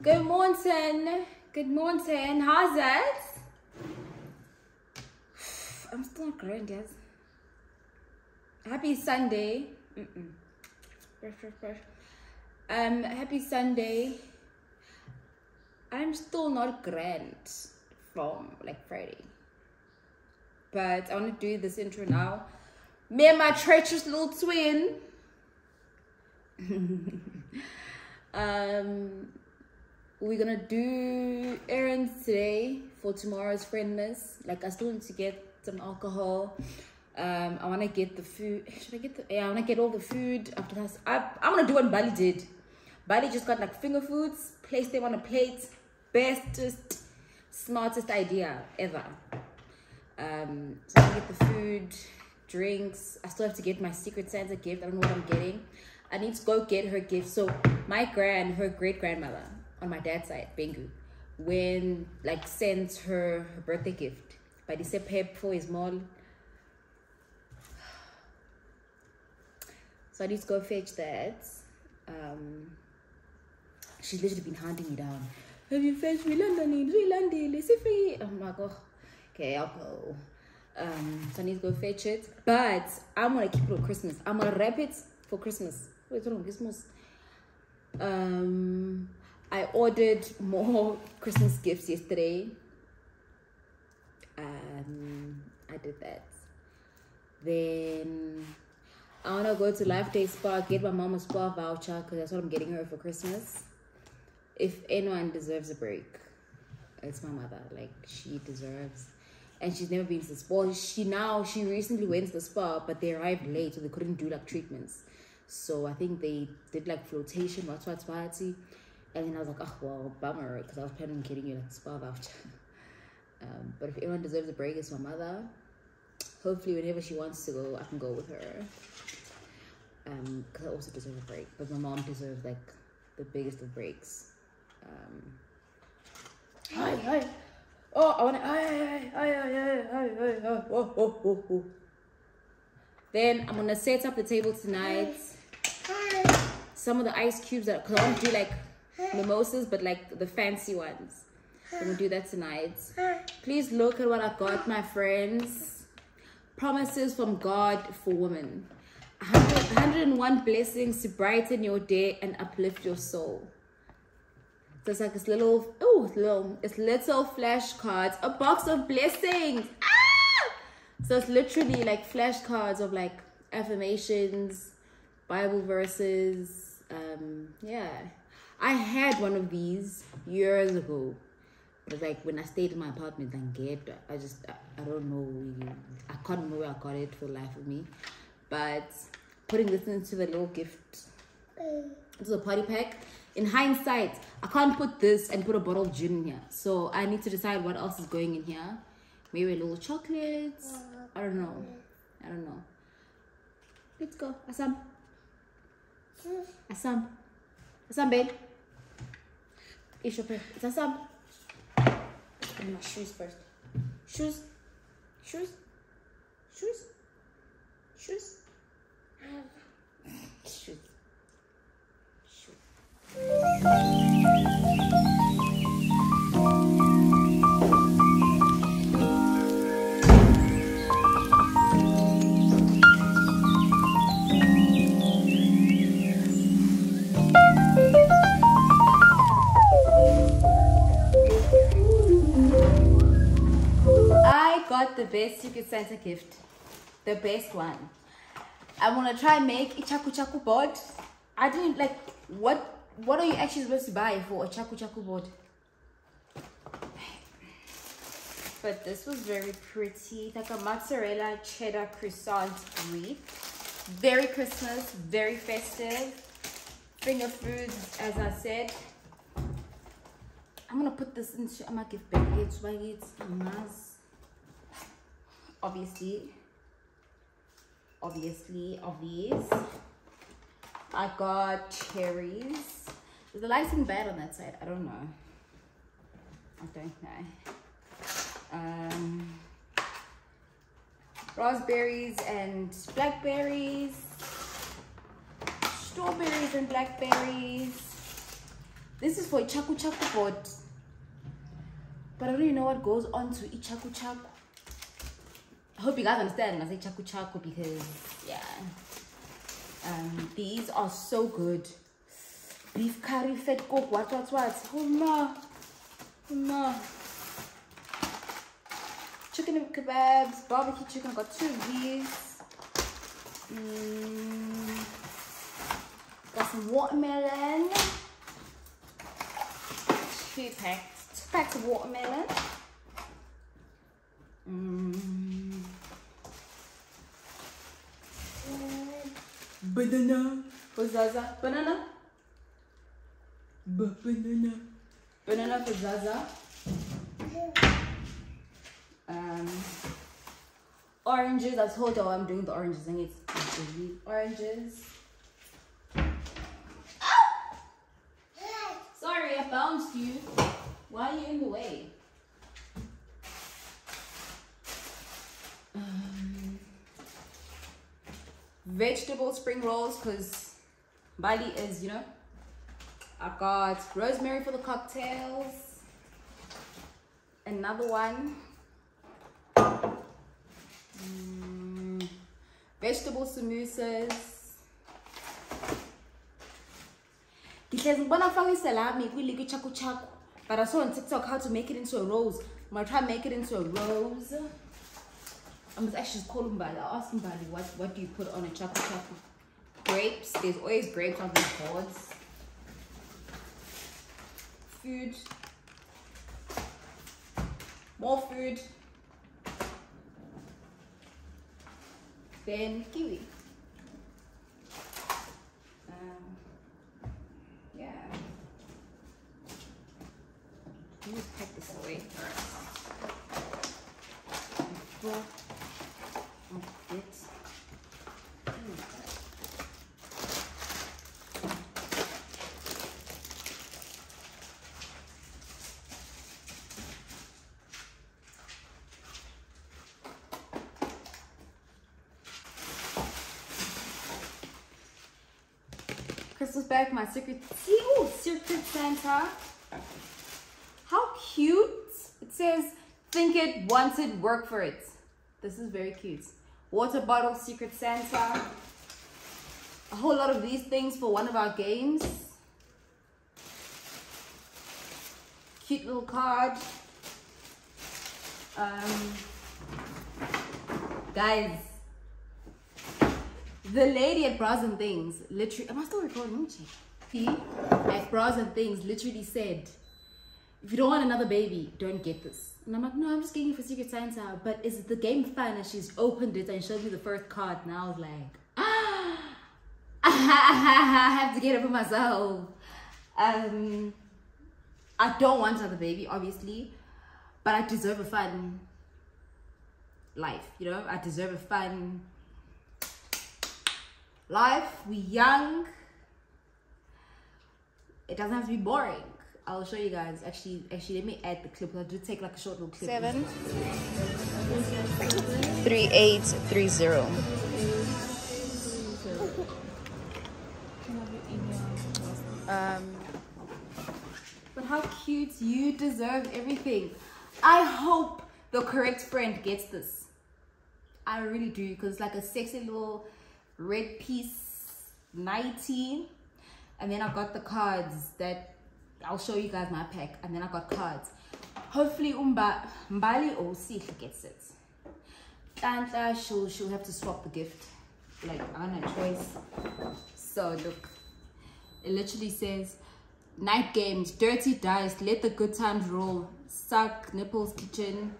Good morning. Good morning. How's that? I'm still not growing, guys. Happy Sunday. Um, happy Sunday. I'm still not grand from like Friday. But I want to do this intro now. Me and my treacherous little twin. um, we're gonna do errands today for tomorrow's friendmas. Like I still need to get some alcohol. Um, I want to get the food. Should I get the? Yeah, I want to get all the food after that. I I'm gonna do what Mbali did. Mbali just got like finger foods, placed them on a plate. Bestest, smartest idea ever. Um, so I get the food, drinks. I still have to get my Secret Santa gift. I don't know what I'm getting. I need to go get her gift. So my grand, her great grandmother on my dad's side, Bhengu, when like sends her her birthday gift. But he said pep for his mall. So I need to go fetch that. Um, she's literally been hunting me down. Have you fetched me London? London, is it free? I'm like, oh, okay, I'll go. Um, so I need to go fetch it. But I'm gonna keep it for Christmas. I'm gonna wrap it for Christmas. Wait, hold on, Christmas. Um, ordered more Christmas gifts yesterday. Um, I did that. Then I wanna go to Life Day Spa, get my mom a spa voucher because that's what I'm getting her for Christmas. If anyone deserves a break, it's my mother. Like she deserves, and she's never been to the spa. She now she recently went to the spa, but they arrived late, so they couldn't do like treatments. So I think they did like flotation, what's what's and then I was like, oh well, bummer, because I was planning on getting you like a spa voucher. Um, but if anyone deserves a break, it's my mother. Hopefully, whenever she wants to go, I can go with her. Um, because I also deserve a break, but my mom deserves like the biggest of breaks. Um, hi, hi. Oh, I wanna. Hi, hi, hi, hi, hi, hi, hi, hi. Oh, oh, oh, oh. Then I'm gonna set up the table tonight. Hi. Some of the ice cubes that, cause I want to do like mimosas, but like the fancy ones. I'm gonna do that tonight. Please look at what I got, my friends. Promises from God for women. 100, 101 blessings to brighten your day and uplift your soul. So it's like this little, oh, it's little, it's little flashcards, a box of blessings. Ah! So it's literally like flashcards of like affirmations, Bible verses. Um, yeah, I had one of these years ago. But like when I stayed in my apartment and get, I just I, I don't know, I can't remember where I got it for the life of me. But putting this into the little gift, mm. into the party pack. In hindsight, I can't put this and put a bottle of gin in here. So I need to decide what else is going in here. Maybe a little chocolates. Uh, I don't know. I don't know. Let's go. Assam. Mm. Assam. Assam, babe. It's your prayer. It's Assam. Put my shoes first. Shoes. Shoes. Shoes. Shoes. Shoes. Shoes. Got the best Secret Santa gift. The best one. I'm gonna try and make a chaku chaku board. I didn't like what what are you actually supposed to buy for a chaku chaku board? But this was very pretty, like a mozzarella cheddar croissant wreath. Very Christmas, very festive. Finger foods, as I said. I'm gonna put this into I'm gonna give baguettes, baguettes, nice. Obviously, obviously, obvious. I got cherries. Is the lighting bad on that side? I don't know. I don't know. Um, raspberries and blackberries. Strawberries and blackberries. This is for chaku chaku board. But I don't even know what goes on to eat chaku chaku. I hope you guys understand when I say chaku chaku because, yeah. Um, these are so good. Beef curry, fat cook, what, what, what. Oh, no. Oh, no. Chicken and kebabs, barbecue chicken. I got two of these. Mm, got some watermelon. Two packs. Two packs of watermelon. Mm. Banana. For Zaza. Banana. B banana. Banana for Zaza. Um, oranges. I told y'all I'm doing the oranges. I need oranges. Sorry, I bounced you. Why are you in the way? Vegetable spring rolls because Mbali is, you know. I've got rosemary for the cocktails. Another one. Mm, vegetable samosas. Ngihlezi ngibona afaka isalami kwiliki chaku chaku. But I saw on TikTok how to make it into a rose. I'm gonna try and make it into a rose. I must actually just call Mbali. I'll ask what, what do you put on a chocolate? Grapes. There's always grapes on these boards. Food. More food. Then kiwi. Um, yeah. Let me just pack this away I get Crystal's back, my secret. See, oh, Secret Santa. How cute. It says, think it, want it, work for it. This is very cute. Water bottle, Secret Santa. A whole lot of these things for one of our games. Cute little card. Um, guys, the lady at Bras and Things literally, am I still recording? Let me check. At Bras and Things literally said, if you don't want another baby, don't get this. And I'm like, no, I'm just getting it for Secret Santa. But is the game fun? And she's opened it and showed me the first card. And I was like, ah, I have to get it for myself. Um, I don't want another baby, obviously. But I deserve a fun life, you know? I deserve a fun life. We young. It doesn't have to be boring. I'll show you guys. Actually, actually, let me add the clip. I'll do take like a short little clip. Seven three eight three zero. Um, but how cute! You deserve everything. I hope the correct friend gets this. I really do because it's like a sexy little red piece 90 and then I got the cards that I'll show you guys my pack and then I got cards. Hopefully Umba Mbali or Sihle gets it. Tanta she'll she'll have to swap the gift. Like on a choice. So look it literally says night games dirty dice let the good times roll. Suck nipples kitchen.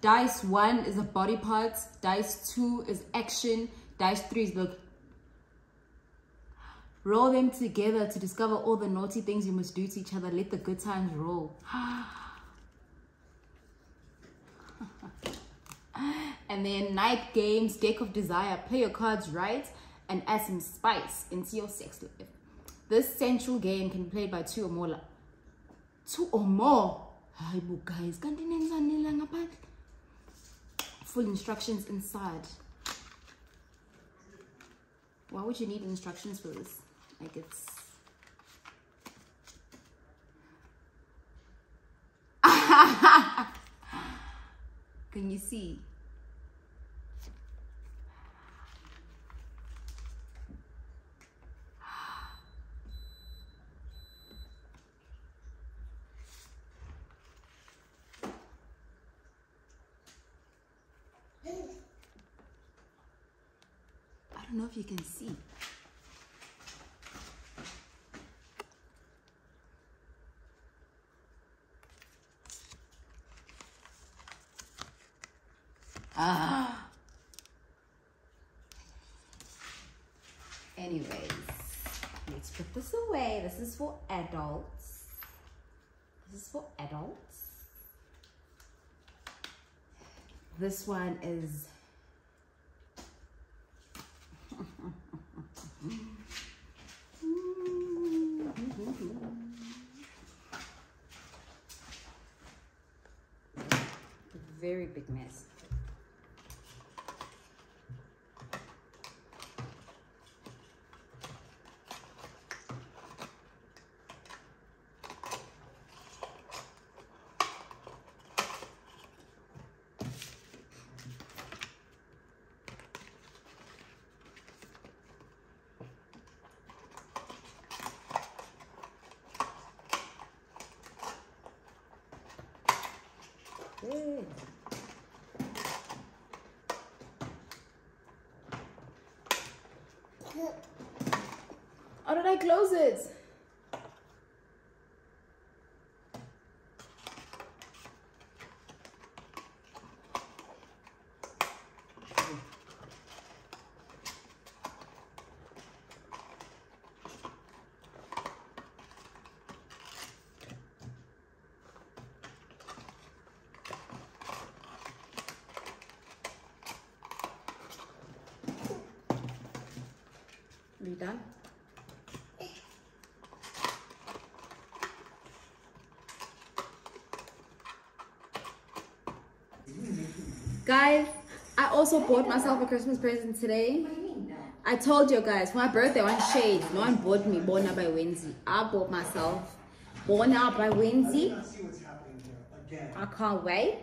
Dice one is a body part dice two is action dice three is look roll them together to discover all the naughty things you must do to each other. Let the good times roll. And then night games deck of desire. Play your cards right and add some spice into your sex life. This central game can be played by two or more two or more. Bo guys full instructions inside. Why would you need instructions for this like it's Can you see? I don't know if you can see. Ah. Anyways, let's put this away. This is for adults. This is for adults. This one is very big mess. Good. How did I close it? Are done? Guys, I also bought myself a Christmas present today. I told you guys, for my birthday, one shade. No one bought me born out by Wednesday. I bought myself born out by Wednesday. I see what's happening here again. I can't wait.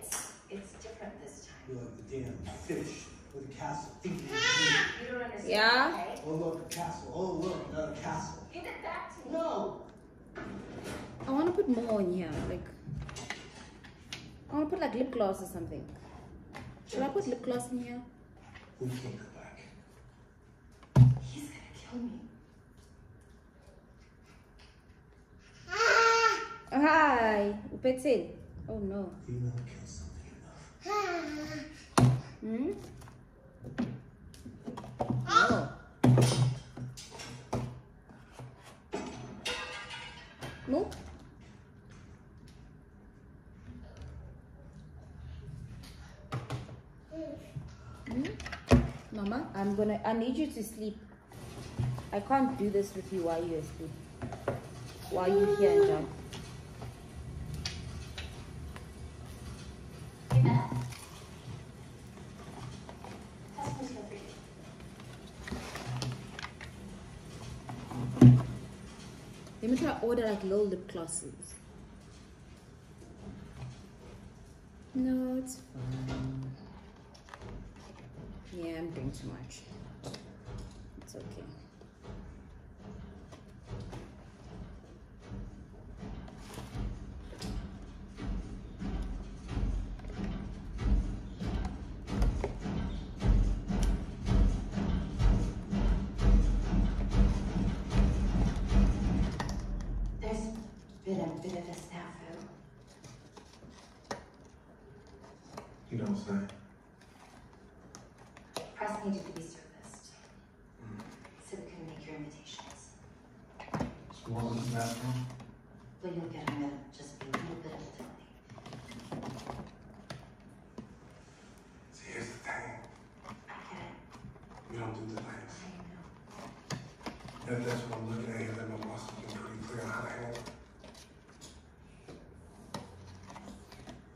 It's different this time. You look, the damn fish with a castle. You don't understand. Yeah? right? oh look, a castle. Oh look, another castle. Give it back to me. No. I want to put more in here. Like, I want to put like lip gloss or something. Should I put lip gloss in here? We can't go back. He's gonna kill me. Oh, hi. Upetzeli. Oh no. You never kill something enough. Hmm? Oh. No? I'm gonna, I need you to sleep. I can't do this with you while you're asleep. While you're here and to. Let me try order like little lip glosses. No, it's fine. Yeah, I'm doing too much. It's okay.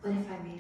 What if I made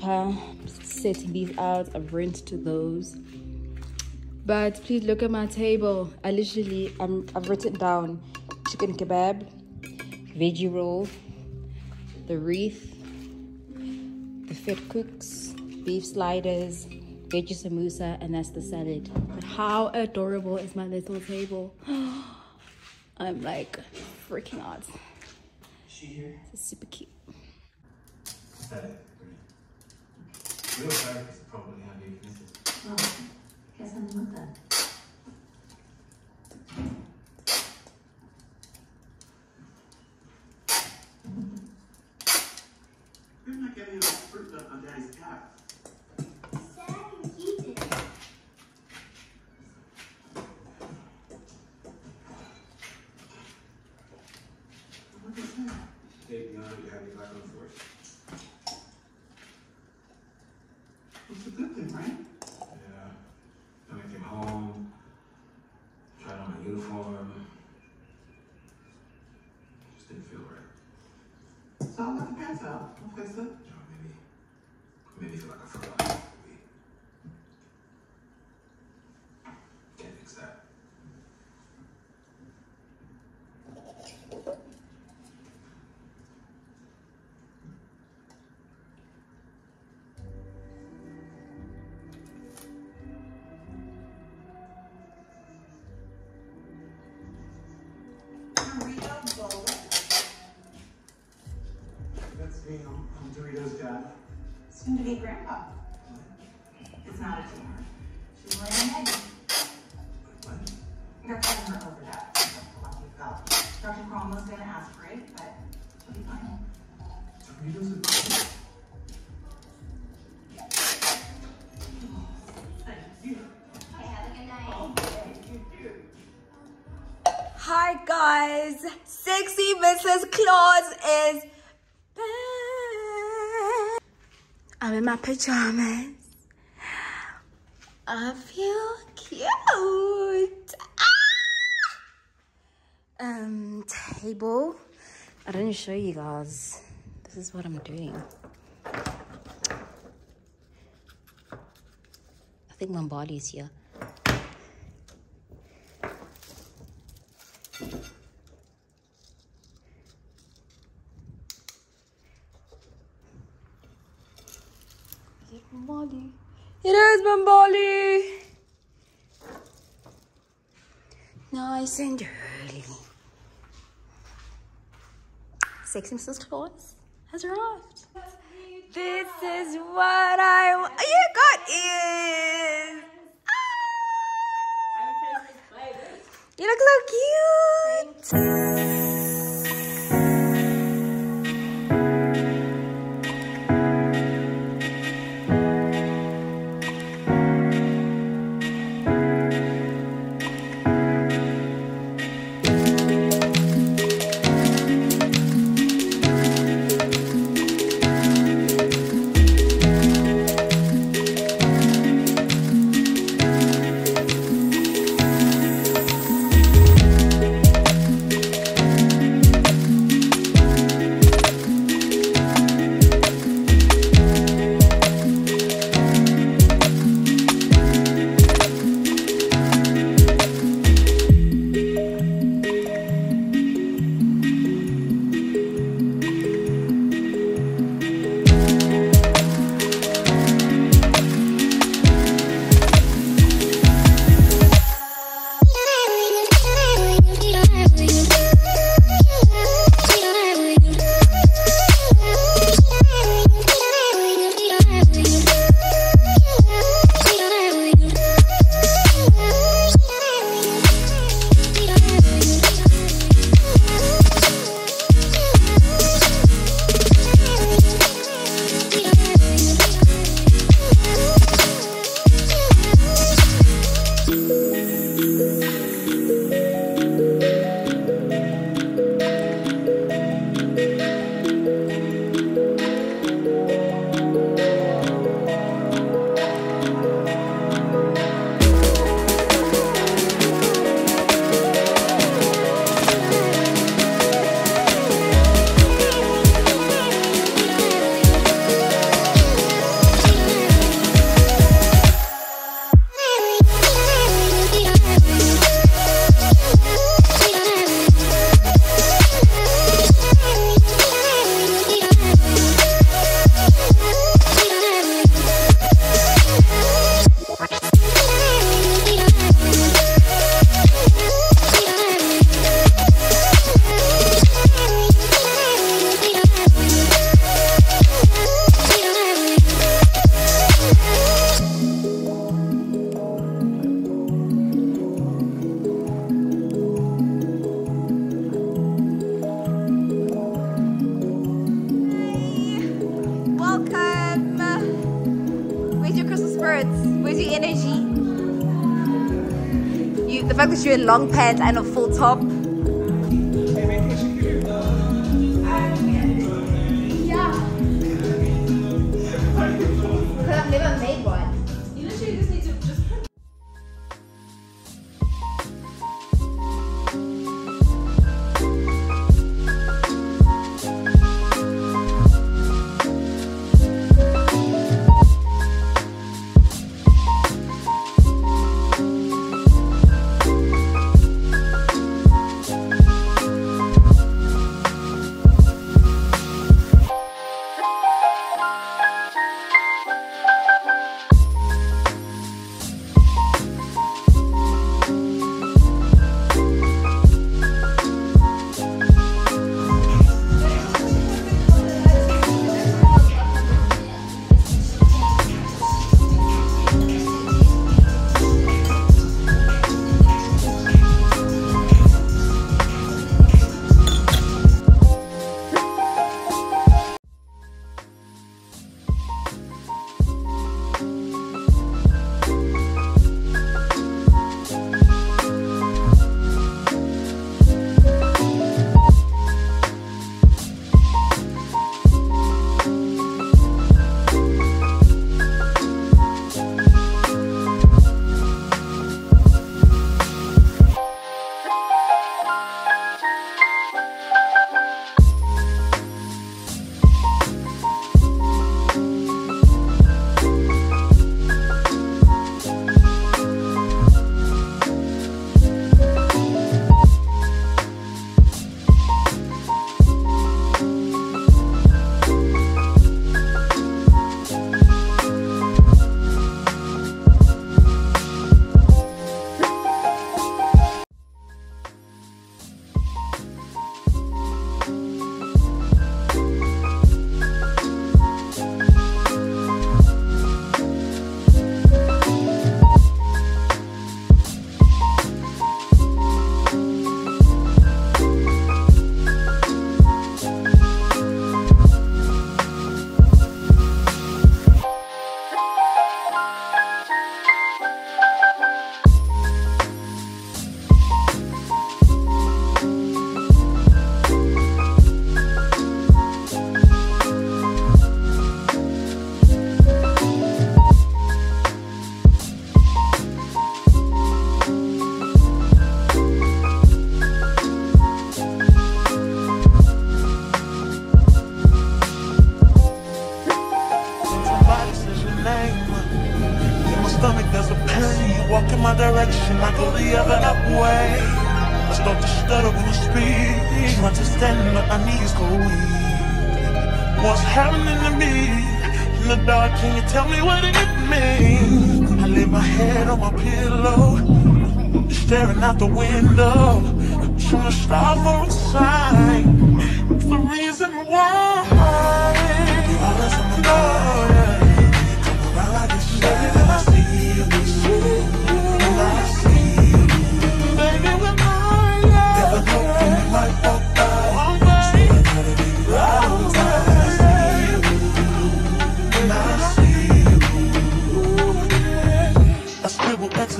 paper setting these out i've rinsed those. But please look at my table. I literally I'm, i've written down chicken kebab veggie roll the wreath the vetkoeks beef sliders veggie samosa and that's the salad. But how adorable is my little table? I'm like freaking out. She here? It's super cute. Real therapist probably have you connected. Well, I guess I'm not that. on fait ça, you know, on Dorito's death. Soon to be grandpa. It's not a tumor. She's laying an egg. What? They're cutting her over Lucky. Dr. Cromwell's gonna aspirate, but she'll be fine. Dorito's a oh, Hi guys, sexy Mrs. Claus is I'm in my pajamas. I feel cute. Ah! Um, table. I didn't show you guys. This is what I'm doing. I think my body's here. Nice and early. Sexy Mrs. Claus has arrived. This is what I want. You got ears. Ah! You look so cute. Pants and a full top.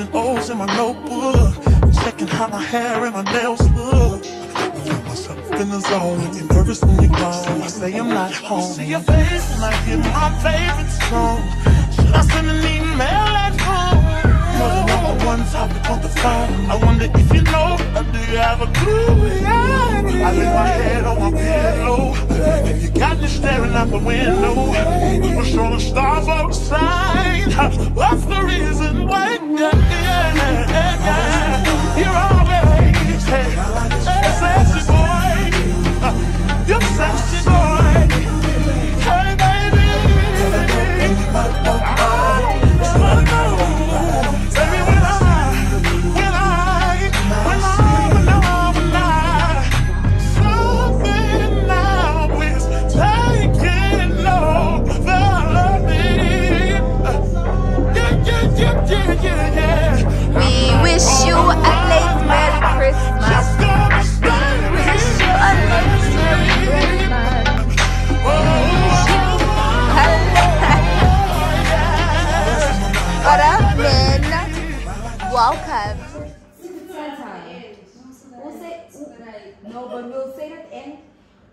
And O's in my notebook. Checking how my hair and my nails look. I feel myself in the zone. Get nervous when you're gone. I say I'm not home. See your face and I hear my favorite song. Should I send an email at home? You're the number one topic on the phone. I wonder if you know, or do you have a clue? Yeah. I lay my head on my pillow, and you got me staring out the window. We're sure the stars outside. What's the reason why? You're sexy boy. Welcome. We'll say no, but we'll say that end.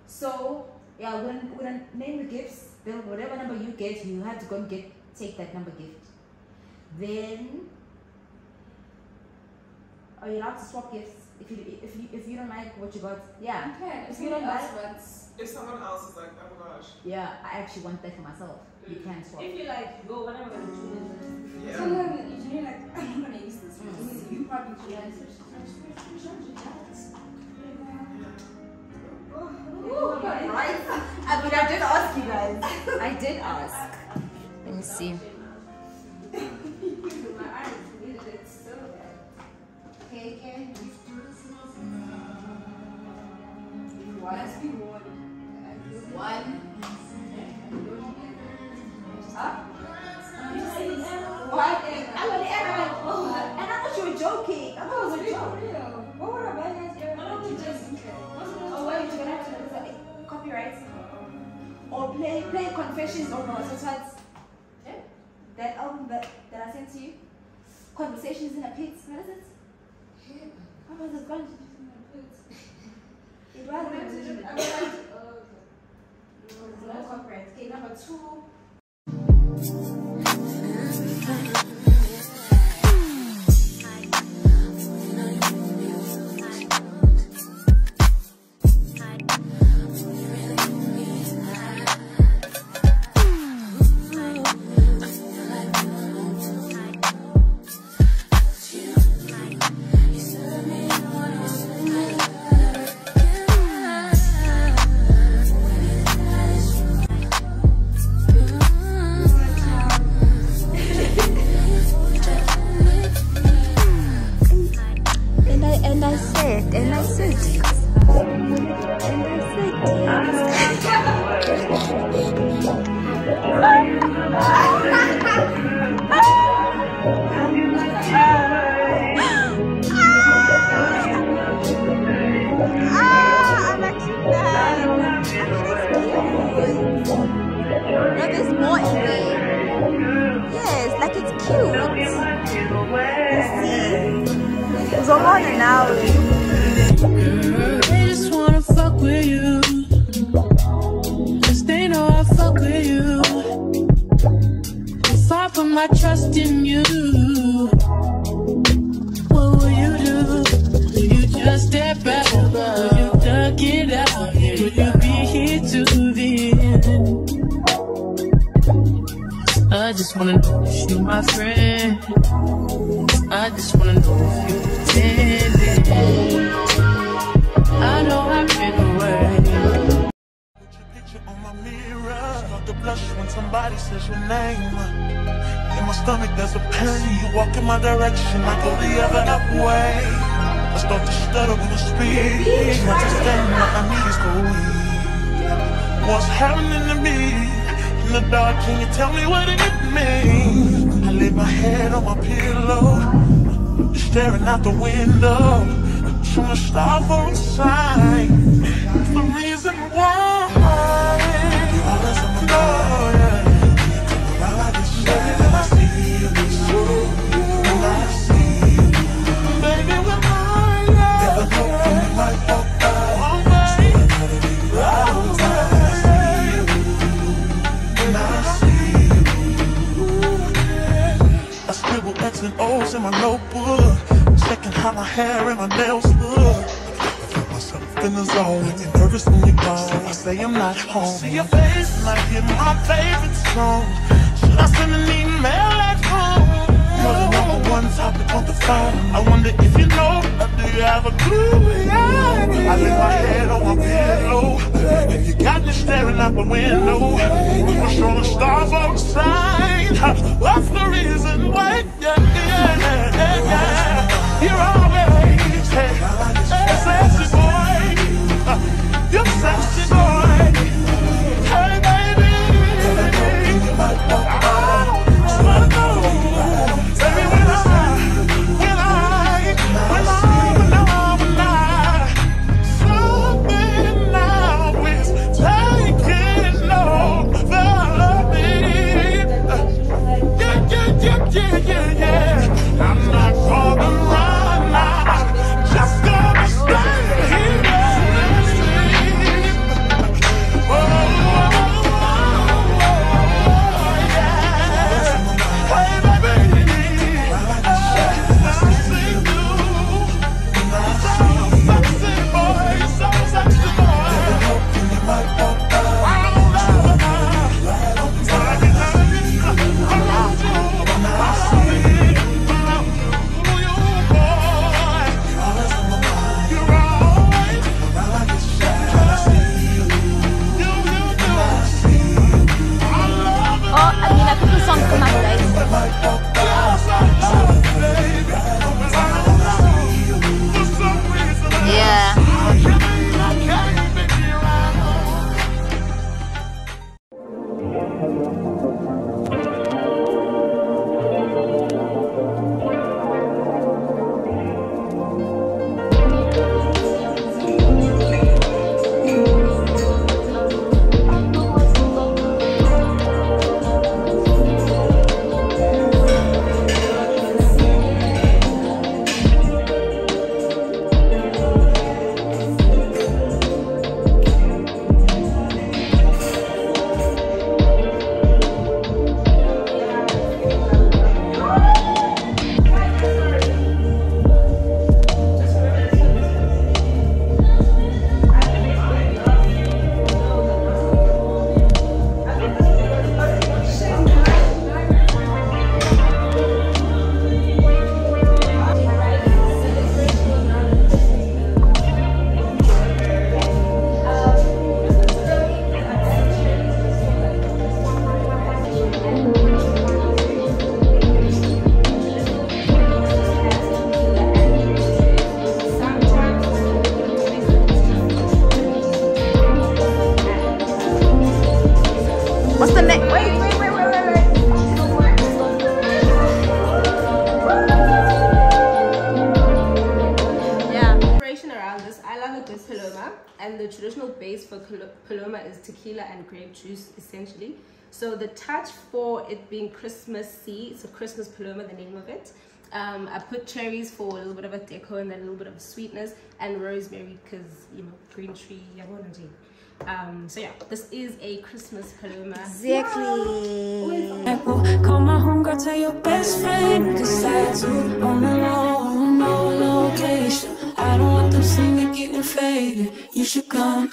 So yeah, we're gonna, we're name the gifts. Then whatever number you get, you have to go and get take that number gift. Then are you allowed to swap gifts if you if you if you don't like what you got? Yeah. Okay, If you don't like, If someone else is like, oh my gosh. yeah, I actually want that for myself. You mm. can swap. If you like go whatever gonna Yeah. Sometimes usually like I'm gonna use this one. You probably choose Right? I mean, I did ask you guys. I did ask. Let me see. my eyes needed it so bad. Okay, okay. Must play Confessions of North Sweats. That album that, that I sent to you. Conversations in a Pit. What is it? What was it called? It was. No copyright. Okay, number two. Direction, I go the other way. I start to stutter when you speak. Understand my knees go weak. What's happening to me? In the dark, can you tell me what it means? I lay my head on my pillow, staring out the window. To stop for a sign. The reason why. You always on my. My notebook. Checking how my hair and my nails look. I feel myself in the zone. Get nervous when you call. I say I'm not home. See your face I hear my favorite song. Should I send an email at home? You're the number one topic on the phone. I wonder if you know, or do you have a clue? Yeah. I lay my head on my pillow. And you got me staring out the window. We're showing stars outside. What's the reason why? You're always sexy boy. You're sexy So the touch for it being Christmassy, it's a Christmas paloma, the name of it. Um, I put cherries for a little bit of a deco and then a little bit of sweetness, and rosemary because you know green tree. yeah, what I'm saying. Um, so yeah, this is a Christmas paloma. Exactly. Call my homegirl, tell your best friend Cause I do on the low, no location I don't want them seeing me getting faded You should come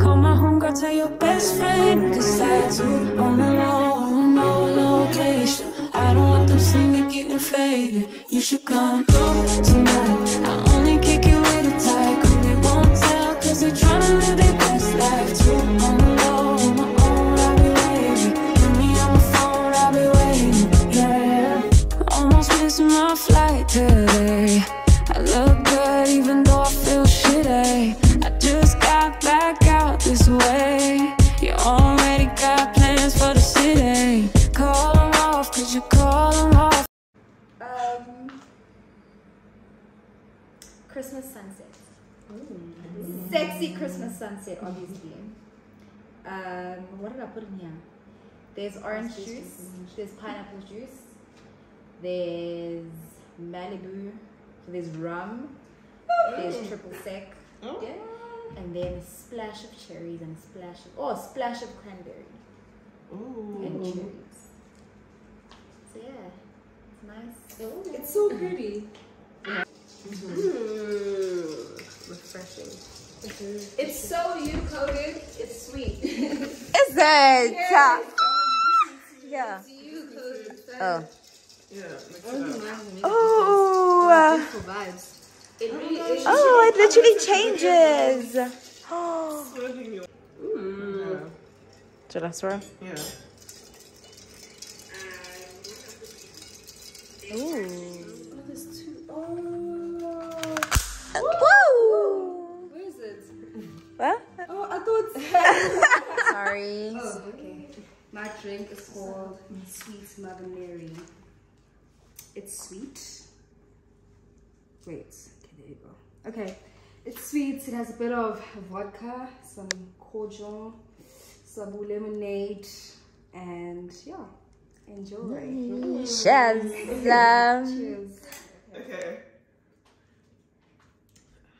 Call my homegirl, tell your best friend. Cause I do on the low, no location. I don't want them singing, getting faded. You should come home tonight what did I put in here? There's orange juice, juice, there's pineapple juice, there's Malibu, there's rum, there's triple sec, oh. yeah. and then a splash of cherries and a splash of, oh, splash of cranberry Ooh. and cherries. So yeah, it's nice. It's so pretty. Yeah. Mm -hmm. refreshing. It's so you coated. It's sweet. Is it? yeah. yeah. Oh. Yeah. Oh. Oh, it literally changes. Oh. Mm. Did I swirl? Yeah. Ooh. Oh, Sorry. Oh, okay. My drink is called Sweet Mother Mary. It's sweet. Wait. Okay, there you go. Okay. It's sweet. It has a bit of vodka, some cordial, some lemonade, and yeah. Enjoy. Cheers. Cheers. Okay.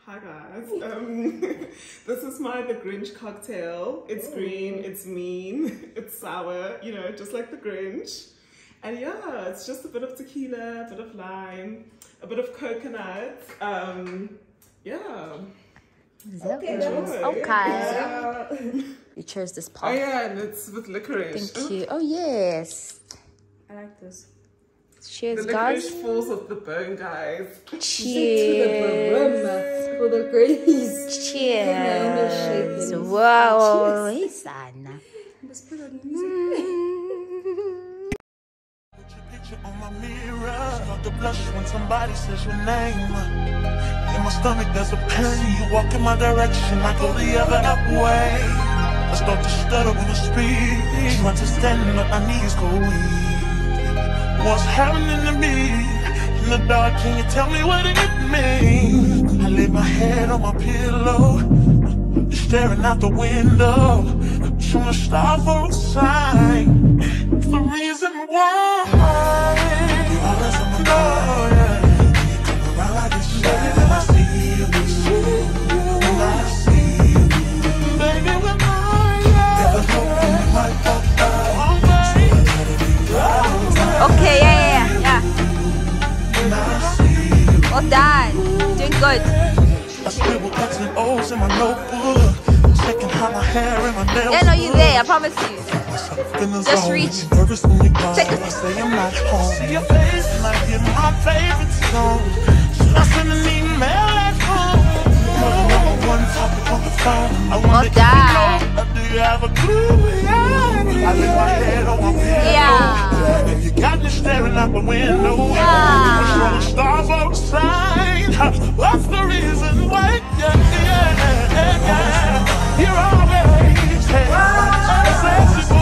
Hi guys. Um, this is my The Grinch cocktail. It's Ooh. green, it's mean, it's sour, you know, just like The Grinch. And yeah, it's just a bit of tequila, a bit of lime, a bit of coconut. Um, yeah. Okay. Okay. Yeah. You chose this part. Oh yeah, and it's with licorice. Thank you. Oh yes. I like this. Cheers, The guys. licorice falls off the bone, guys. Cheers. For the grace. Cheers. Wow. Isana. Let's put on music. Put your picture on my mirror. Start to blush when somebody says your name. In my stomach, there's a pain. You walk in my direction, I go the other up way. I start to stutter when I speak. Trying to stand, but my knees go weak. What's happening to me? In the dark, can you tell me what it means? I lay my head on my pillow, staring out the window. Trying to stop for a sign. The reason why. You. Well done. Doing good. I scribble X's and O's in my notebook. Checking how my hair and my nails Yeah, no, you look. there. I promise you. Feelings Just always reach. Nervous when you call. Check I say I'm not home. See your face and I hear my favorite song. Should I send an email at home? You're the number one topic on the phone. I wonder Well if you done. know, or do you have a clue? Yeah. I lay my head on my pillow. Yeah. And you got me staring out the window. Yeah. The stars outside. What's the reason why? Yeah, yeah, yeah. You're always hey, sexy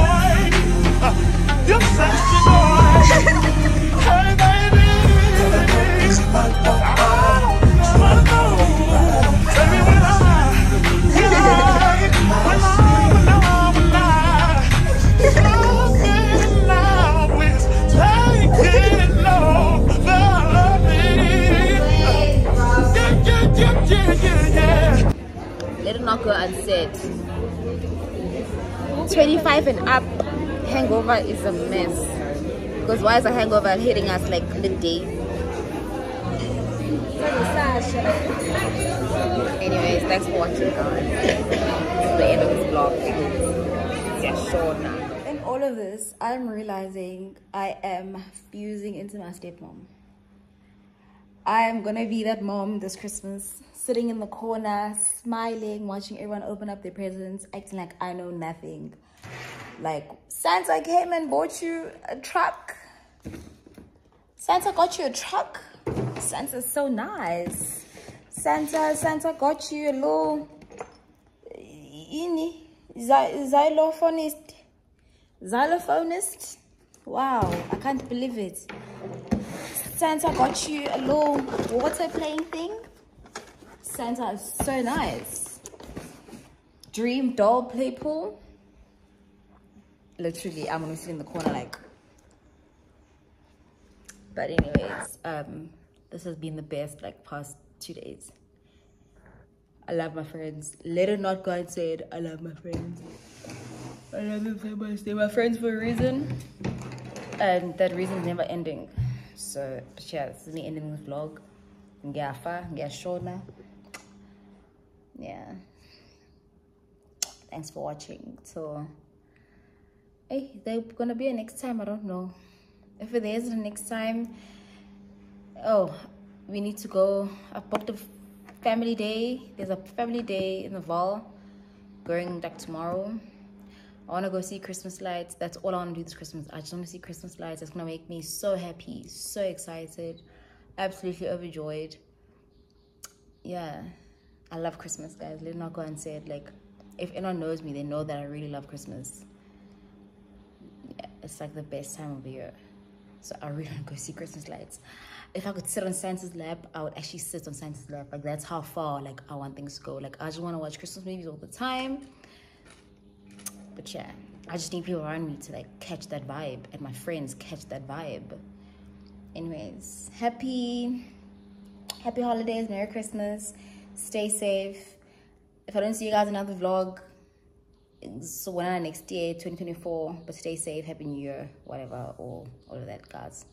hangover is a mess. Because why is a hangover hitting us like midday? Anyways, thanks for watching guys. This is the end of this vlog. Yeah, now. In all of this, I'm realizing I am fusing into my stepmom. I am gonna be that mom this Christmas, sitting in the corner, smiling, watching everyone open up their presents, acting like I know nothing. Like, Santa came and bought you a truck. Santa got you a truck. Santa's so nice. Santa, Santa got you a little, ini, xylophonist. Xylophonist? Wow, I can't believe it. Santa got you a little water playing thing. Santa is so nice. Dream doll play pool. Literally, I'm gonna sit in the corner like. But anyways, um, this has been the best like past two days. I love my friends. Let it not go unsaid. I love my friends. I love them so much. They're my friends for a reason. And that reason is never ending. So, but yeah, this is me ending this vlog. Ngiyafa, ngiyashona. Yeah. Thanks for watching. So, hey, there's gonna be a next time. I don't know. If there isn't a next time, oh, we need to go. I booked a family day. There's a family day in the Vaal going back tomorrow. I want to go see Christmas lights. That's all I want to do this Christmas. I just want to see Christmas lights. It's going to make me so happy, so excited, absolutely overjoyed. Yeah, I love Christmas, guys. Let me not go and say it. Like, if anyone knows me, they know that I really love Christmas. It's like the best time of the year. So I really want to go see Christmas lights. If I could sit on Santa's lap, I would actually sit on Santa's lap. Like that's how far like I want things to go. Like I just want to watch Christmas movies all the time. But yeah, I just need people around me to like catch that vibe and my friends catch that vibe. Anyways, happy happy holidays, Merry Christmas. Stay safe. If I don't see you guys in another vlog, so when next year, 2024, but stay safe, happy new year, whatever, or all of that, guys.